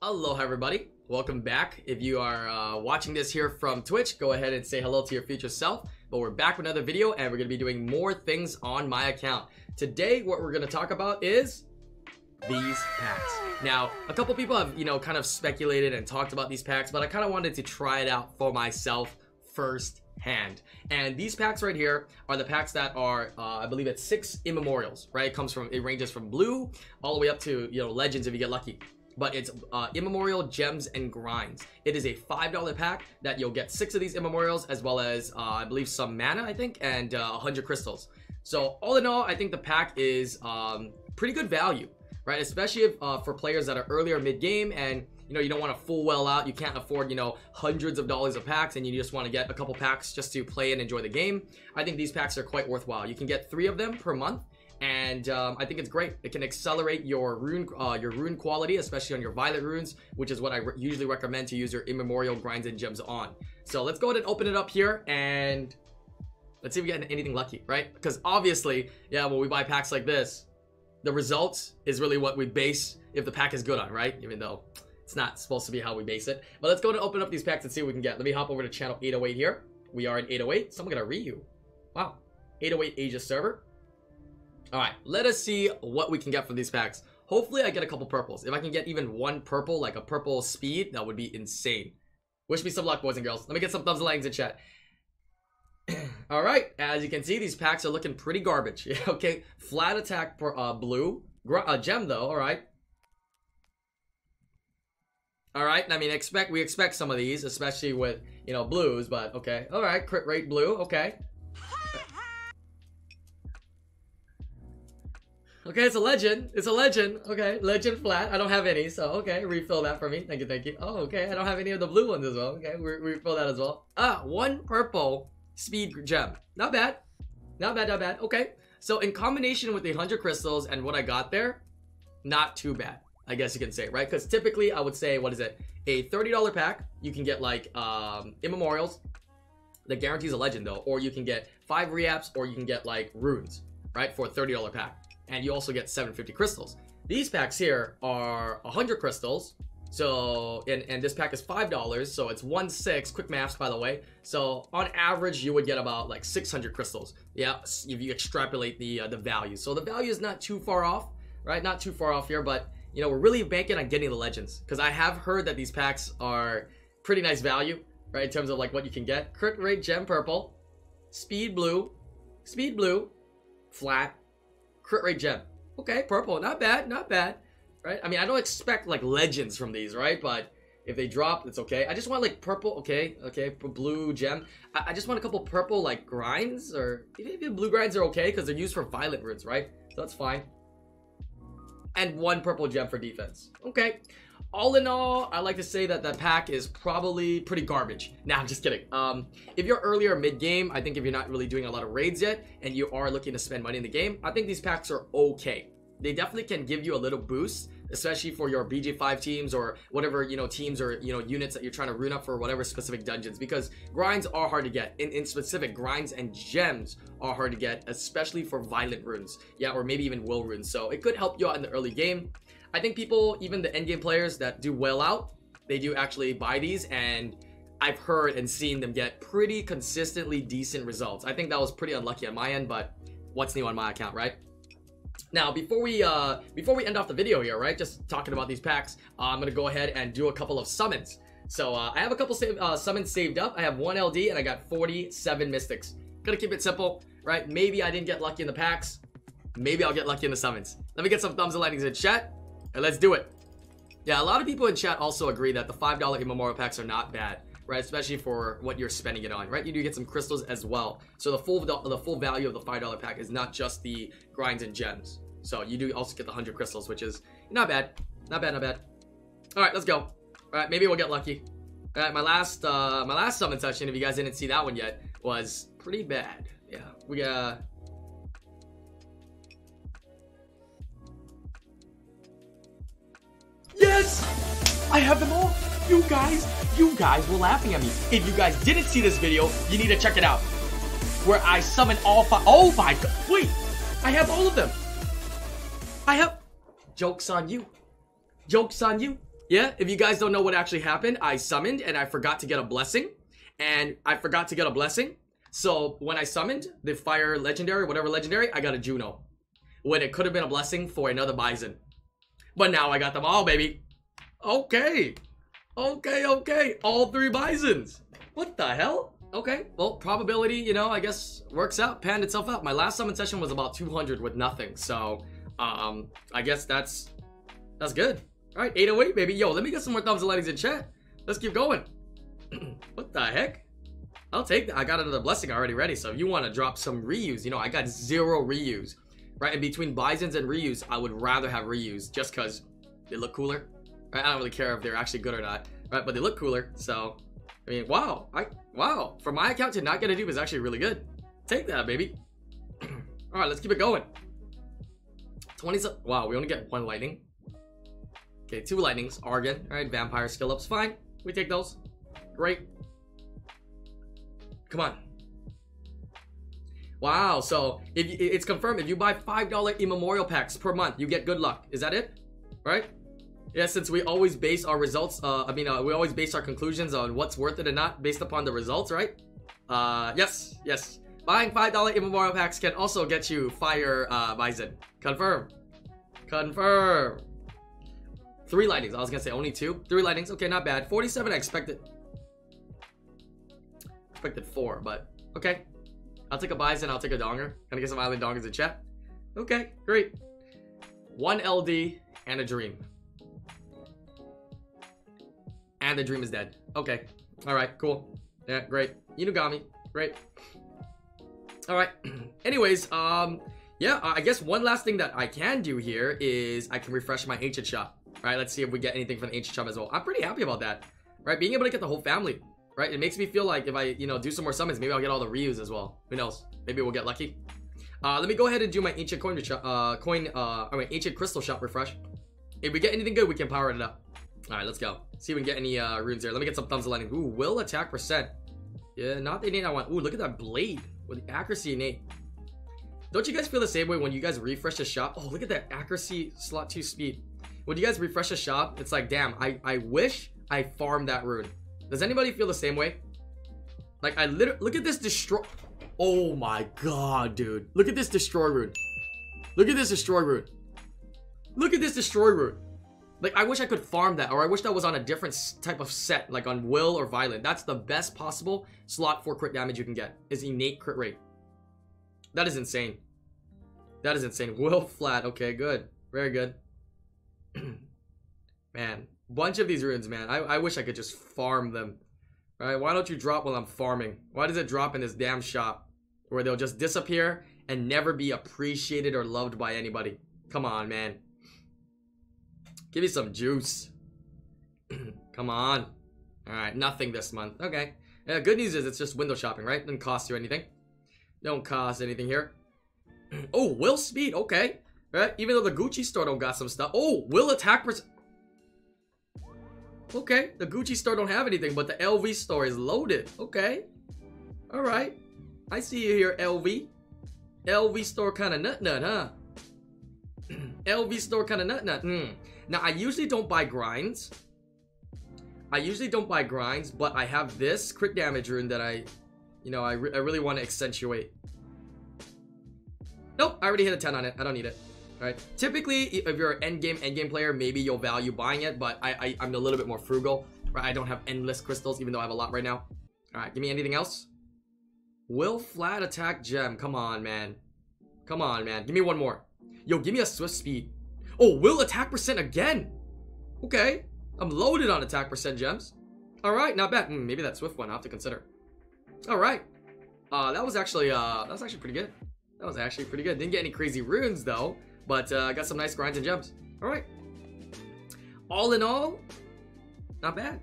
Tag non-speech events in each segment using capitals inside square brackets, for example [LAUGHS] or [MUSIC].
Aloha everybody, welcome back. If you are uh, watching this here from Twitch, go ahead and say hello to your future self. But we're back with another video and we're going to be doing more things on my account. Today, what we're going to talk about is these packs. Now, a couple people have, you know, kind of speculated and talked about these packs, but I kind of wanted to try it out for myself first hand. And these packs right here are the packs that are, uh, I believe it's six immemorials, right? It comes from, it ranges from blue all the way up to, you know, legends if you get lucky. But it's uh, immemorial gems and grinds. It is a $5 pack that you'll get six of these immemorials as well as, uh, I believe, some mana, I think, and uh, 100 crystals. So all in all, I think the pack is um, pretty good value, right? Especially if, uh, for players that are earlier mid-game and you know, you don't want to full well out. You can't afford, you know, hundreds of dollars of packs and you just want to get a couple packs just to play and enjoy the game. I think these packs are quite worthwhile. You can get three of them per month and um, I think it's great. It can accelerate your rune, uh, your rune quality, especially on your violent runes, which is what I re usually recommend to use your immemorial grinds and gems on. So let's go ahead and open it up here and let's see if we get anything lucky, right? Because obviously, yeah, when we buy packs like this, the results is really what we base if the pack is good on, right? Even though it's not supposed to be how we base it. But let's go and open up these packs and see what we can get. Let me hop over to channel 808 here. We are in 808. Someone got a Ryu. Wow. 808 Asia server. All right, let us see what we can get from these packs. Hopefully I get a couple purples. If I can get even one purple, like a purple speed, that would be insane. Wish me some luck, boys and girls. Let me get some thumbs and likes in chat. [CLEARS THROAT] all right, as you can see, these packs are looking pretty garbage. [LAUGHS] okay, flat attack for uh, blue. Gr uh, gem though, all right. All right, I mean, expect we expect some of these, especially with you know blues. But okay, all right, crit rate blue, okay. Okay, it's a legend. It's a legend. Okay, legend flat. I don't have any, so okay, refill that for me. Thank you, thank you. Oh, okay, I don't have any of the blue ones as well. Okay, re refill that as well. Ah, one purple speed gem. Not bad. Not bad, not bad. Okay, so in combination with the 100 crystals and what I got there, not too bad. I guess you can say, right? Because typically I would say, what is it? A $30 pack, you can get like um, immemorials that guarantees a legend though, or you can get five reaps, or you can get like runes, right? For a $30 pack. And you also get 750 crystals. These packs here are 100 crystals. So, and, and this pack is $5, so it's 1 6, quick maths by the way. So, on average, you would get about like 600 crystals. Yeah, if you extrapolate the, uh, the value. So, the value is not too far off, right? Not too far off here, but you know, we're really banking on getting the legends because I have heard that these packs are pretty nice value, right? In terms of like what you can get. Crit rate gem purple, speed blue, speed blue, flat, crit rate gem. Okay, purple, not bad, not bad, right? I mean, I don't expect like legends from these, right? But if they drop, it's okay. I just want like purple, okay, okay, blue gem. I, I just want a couple purple like grinds or even blue grinds are okay because they're used for violent runes, right? So that's fine and one purple gem for defense. Okay. All in all, I like to say that that pack is probably pretty garbage. Now, I'm just kidding. Um, if you're earlier mid-game, I think if you're not really doing a lot of raids yet, and you are looking to spend money in the game, I think these packs are okay. They definitely can give you a little boost, especially for your BG5 teams or whatever, you know, teams or, you know, units that you're trying to rune up for whatever specific dungeons because grinds are hard to get. In, in specific, grinds and gems are hard to get, especially for violent runes. Yeah, or maybe even will runes. So it could help you out in the early game. I think people, even the endgame players that do well out, they do actually buy these and I've heard and seen them get pretty consistently decent results. I think that was pretty unlucky on my end, but what's new on my account, right? Now, before we uh, before we end off the video here, right, just talking about these packs, uh, I'm gonna go ahead and do a couple of summons. So uh, I have a couple save, uh, summons saved up. I have one LD and I got 47 Mystics. Gonna keep it simple, right? Maybe I didn't get lucky in the packs. Maybe I'll get lucky in the summons. Let me get some thumbs and lightnings in chat, and let's do it. Yeah, a lot of people in chat also agree that the $5 immemorial packs are not bad right? Especially for what you're spending it on, right? You do get some crystals as well. So the full the full value of the five dollar pack is not just the grinds and gems. So you do also get the hundred crystals, which is not bad, not bad, not bad. All right, let's go. All right, maybe we'll get lucky. All right, my last uh, my last summon session, if you guys didn't see that one yet, was pretty bad. Yeah, we uh. Yes, I have them all. You guys, you guys were laughing at me. If you guys didn't see this video, you need to check it out. Where I summon all five. Oh my god. Wait, I have all of them. I have. Joke's on you. Joke's on you. Yeah, if you guys don't know what actually happened, I summoned and I forgot to get a blessing. And I forgot to get a blessing. So when I summoned the fire legendary, whatever legendary, I got a Juno. When it could have been a blessing for another Bison. But now I got them all, baby. Okay. Okay, okay. All three Bisons. What the hell? Okay, well, probability, you know, I guess works out, panned itself out. My last summon session was about 200 with nothing, so, um, I guess that's, that's good. All right, 808, baby. Yo, let me get some more thumbs and lightings in chat. Let's keep going. [CLEARS THROAT] what the heck? I'll take that. I got another blessing already ready, so if you want to drop some Ryus, you know, I got zero Ryus. Right, and between Bisons and Ryus, I would rather have Ryus just because they look cooler. I don't really care if they're actually good or not, right? But they look cooler, so I mean, wow, I wow, for my account to not get a dupe is actually really good. Take that, baby. [CLEARS THROAT] All right, let's keep it going. 20, wow, we only get one lightning. Okay, two lightnings, Argen, all right, vampire skill ups, fine. We take those. Great. Come on. Wow, so if it's confirmed, if you buy $5 immemorial packs per month, you get good luck. Is that it? Right? Yeah, since we always base our results, uh, I mean, uh, we always base our conclusions on what's worth it and not based upon the results, right? Uh, yes, yes. Buying $5 immemorial packs can also get you Fire uh, Bison. Confirm. Confirm. Three lightnings. I was gonna say only two. Three lightnings. Okay, not bad. 47 I expected. Expected four, but okay. I'll take a Bison. I'll take a Donger. Gonna get some Island Dongers in chat. Okay, great. One LD and a Dream. And the dream is dead. Okay. Alright, cool. Yeah, great. Inugami. Great. Alright. [CLEARS THROAT] Anyways, um, yeah, I guess one last thing that I can do here is I can refresh my ancient shop. Right, let's see if we get anything from the ancient shop as well. I'm pretty happy about that. Right, being able to get the whole family. Right, it makes me feel like if I, you know, do some more summons, maybe I'll get all the Ryus as well. Who knows? Maybe we'll get lucky. Uh, let me go ahead and do my ancient coin, uh, coin, uh, I mean, ancient crystal shop refresh. If we get anything good, we can power it up. All right, let's go. See if we can get any uh, runes there. Let me get some thumbs of lightning. Ooh, will attack percent. Yeah, not the innate I want. Ooh, look at that blade with accuracy innate. Don't you guys feel the same way when you guys refresh the shop? Oh, look at that accuracy slot 2 speed. When you guys refresh the shop, it's like, damn, I, I wish I farmed that rune. Does anybody feel the same way? Like, I literally, look at this destroy. Oh my god, dude. Look at this destroy rune. Look at this destroy rune. Look at this destroy rune. Like, I wish I could farm that, or I wish that was on a different type of set, like on Will or Violent. That's the best possible slot for crit damage you can get, is innate crit rate. That is insane. That is insane. [LAUGHS] Will flat, okay, good. Very good. [CLEARS THROAT] man, bunch of these runes, man. I, I wish I could just farm them. Right? Why don't you drop while I'm farming? Why does it drop in this damn shop? Where they'll just disappear and never be appreciated or loved by anybody. Come on, man. Give me some juice. [CLEARS THROAT] Come on. Alright, nothing this month. Okay. Yeah, good news is it's just window shopping, right? Doesn't cost you anything. Don't cost anything here. [CLEARS THROAT] oh, will speed. Okay. Right? Even though the Gucci store don't got some stuff. Oh, will attack Okay, the Gucci store don't have anything, but the LV store is loaded. Okay. Alright. I see you here, LV. LV store kind of nut nut, huh? LV store kind of nut nut. Hmm. Now, I usually don't buy grinds. I usually don't buy grinds, but I have this crit damage rune that I, you know, I, re I really want to accentuate. Nope, I already hit a 10 on it. I don't need it. All right. Typically, if you're an end game, end game player, maybe you'll value buying it, but I, I, I'm a little bit more frugal. Right? I don't have endless crystals, even though I have a lot right now. All right, give me anything else. Will flat attack gem. Come on, man. Come on, man. Give me one more. Yo, give me a swift speed. Oh, will attack percent again. Okay. I'm loaded on attack percent gems. Alright, not bad. Mm, maybe that swift one I'll have to consider. Alright. Uh, that was actually, uh, that was actually pretty good. That was actually pretty good. Didn't get any crazy runes, though. But, uh, got some nice grinds and gems. Alright. All in all, not bad.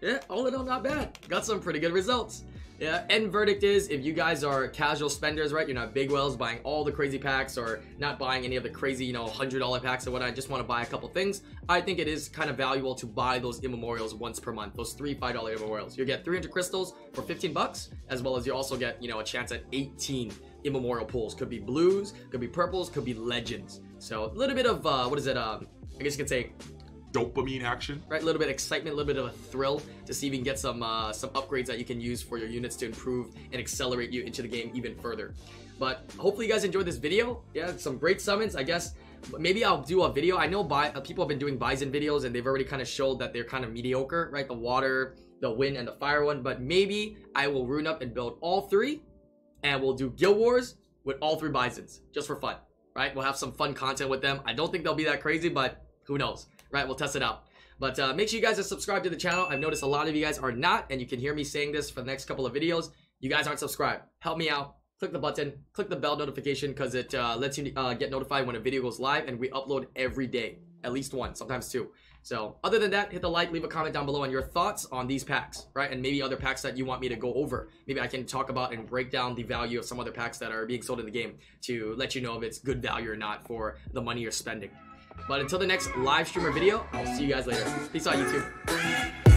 Yeah, all in all, not bad. Got some pretty good results. Yeah, end verdict is if you guys are casual spenders, right? You're not big wells buying all the crazy packs or not buying any of the crazy, you know, $100 packs or what. I just want to buy a couple things. I think it is kind of valuable to buy those immemorials once per month. Those three $5 immemorials. You get 300 crystals for 15 bucks, as well as you also get, you know, a chance at 18 immemorial pulls. Could be blues, could be purples, could be legends. So a little bit of, uh, what is it? Um, I guess you could say dopamine action. right? A little bit of excitement, a little bit of a thrill to see if you can get some uh, some upgrades that you can use for your units to improve and accelerate you into the game even further. But hopefully you guys enjoyed this video. Yeah, some great summons, I guess. Maybe I'll do a video. I know by, uh, people have been doing Bison videos and they've already kind of showed that they're kind of mediocre, right? The water, the wind, and the fire one. But maybe I will rune up and build all three and we'll do Guild Wars with all three Bisons just for fun, right? We'll have some fun content with them. I don't think they'll be that crazy, but who knows, right? We'll test it out. But uh, make sure you guys are subscribed to the channel. I've noticed a lot of you guys are not, and you can hear me saying this for the next couple of videos. You guys aren't subscribed. Help me out. Click the button, click the bell notification because it uh, lets you uh, get notified when a video goes live, and we upload every day, at least one, sometimes two. So, other than that, hit the like, leave a comment down below on your thoughts on these packs, right? And maybe other packs that you want me to go over. Maybe I can talk about and break down the value of some other packs that are being sold in the game to let you know if it's good value or not for the money you're spending. But until the next live stream or video, I'll see you guys later. Peace out, YouTube.